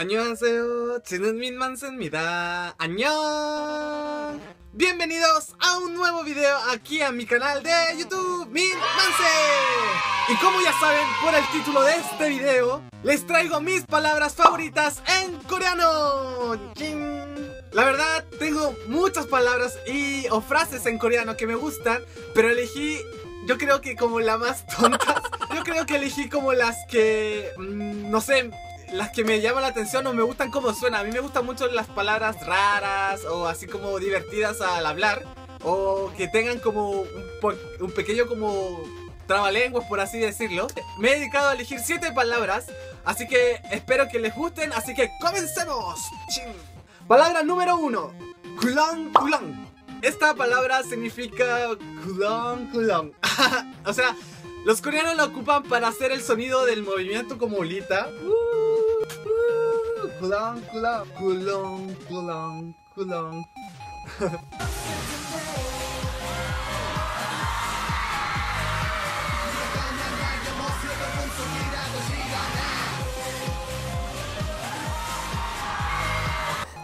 안녕하세요. 저는 민만스입니다. 안녕. Bienvenidos a un nuevo video aquí a mi canal de YouTube Minmanse. Y como ya saben por el título de este video, les traigo mis palabras favoritas en coreano. ¡Chin! La verdad, tengo muchas palabras y o frases en coreano que me gustan, pero elegí yo creo que como la más tontas. Yo creo que elegí como las que, mm, no sé, las que me llaman la atención o me gustan como suena. A mí me gustan mucho las palabras raras o así como divertidas al hablar. O que tengan como un, pequeño como trabalenguas, por así decirlo. Me he dedicado a elegir siete palabras. Así que espero que les gusten. Así que comencemos. Palabra número uno. Kulong kulong. Esta palabra significa kulong kulong. o sea, los coreanos la ocupan para hacer el sonido del movimiento como bolita. Uh, uh. Kulong kulong kulong.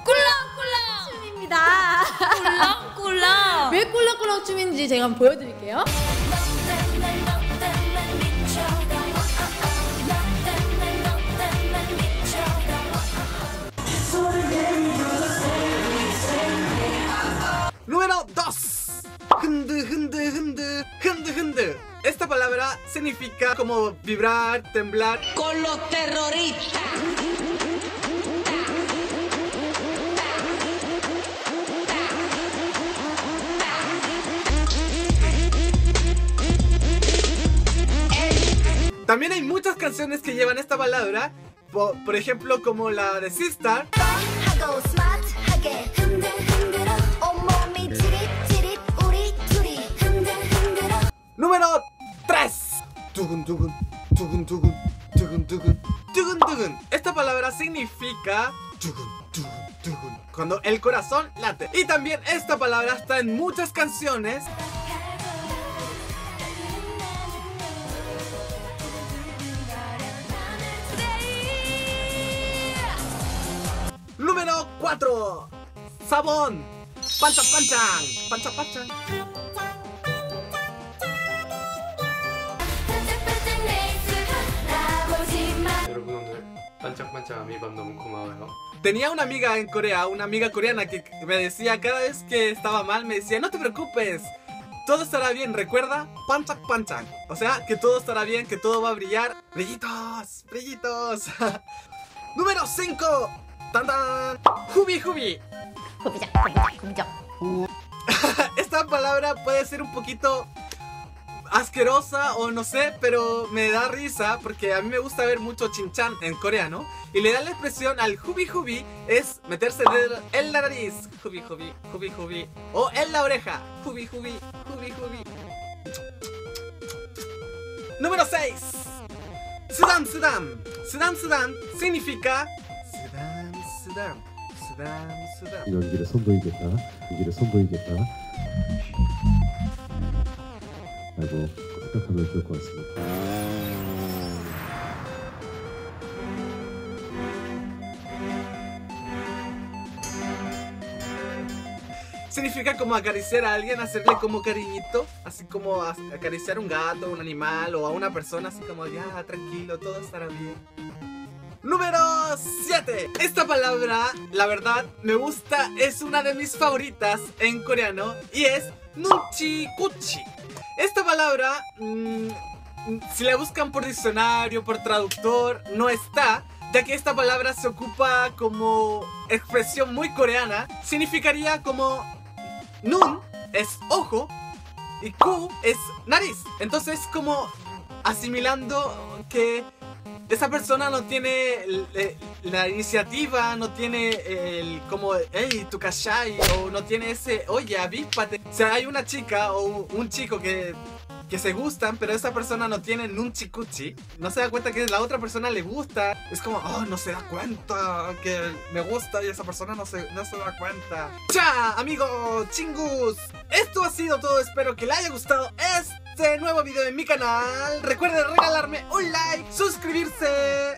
꿀렁꿀렁 춤입니다. 꿀렁꿀렁. 왜 꿀렁꿀렁 춤인지 제가 한번 보여드릴게요. Esta palabra significa como vibrar, temblar. Con los terroristas. También hay muchas canciones que llevan esta palabra. po- Por, ejemplo, como la de Sistar. Tugun, tugun, tugun, tugun, tugun, tugun, tugun, tugun. Esta palabra significa tugun, tugun, tugun, cuando el corazón late. Y también esta palabra está en muchas canciones. Número 4. Sabón. Pancha panchan. Pancha panchan. Tenía una amiga en Corea, una amiga coreana que me decía cada vez que estaba mal, me decía, no te preocupes, todo estará bien, recuerda, panchak panchak. O sea, que todo estará bien, que todo va a brillar. Brillitos, brillitos. Número 5. Tan tan. Hubi hubi. Esta palabra puede ser un poquito asquerosa o no sé, pero me da risa porque a mí me gusta ver mucho chinchan en coreano y le da la expresión al jubi jubi es meterse el dedo en la nariz, jubi jubi, jubi jubi, o en la oreja, jubi jubi, jubi jubi. Número 6. Sudam sudam. Sudam sudam significa sudam sudam. Sudam sudam lo. Significa como acariciar a alguien, hacerle como cariñito, así como acariciar a un gato, un animal o a una persona, así como ya tranquilo, todo estará bien. Número 7. Esta palabra, la verdad, me gusta, es una de mis favoritas en coreano y es Nunchikuchi. Esta palabra, mm, si la buscan por diccionario, por traductor, no está, ya que esta palabra se ocupa como expresión muy coreana, significaría como nun es ojo y ku es nariz. Entonces como asimilando que esa persona no tiene eh, la iniciativa, no tiene el como, hey, tu cachai, o no tiene ese, oye, avíspate. O sea, hay una chica o un chico que, que se gustan, pero esa persona no tiene un chicuchi, no se da cuenta que la otra persona le gusta. Es como, oh, no se da cuenta que me gusta y esa persona no se, no se da cuenta. ¡Cha, amigo chingus! Esto ha sido todo, espero que le haya gustado este nuevo video en mi canal. Recuerden regalarme un like, suscribirse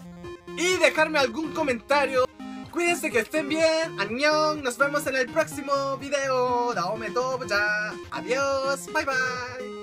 y dejarme algún comentario. Cuídense que estén bien. Annyeong. Nos vemos en el próximo video. Daome ya. Adiós. Bye bye.